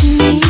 to me.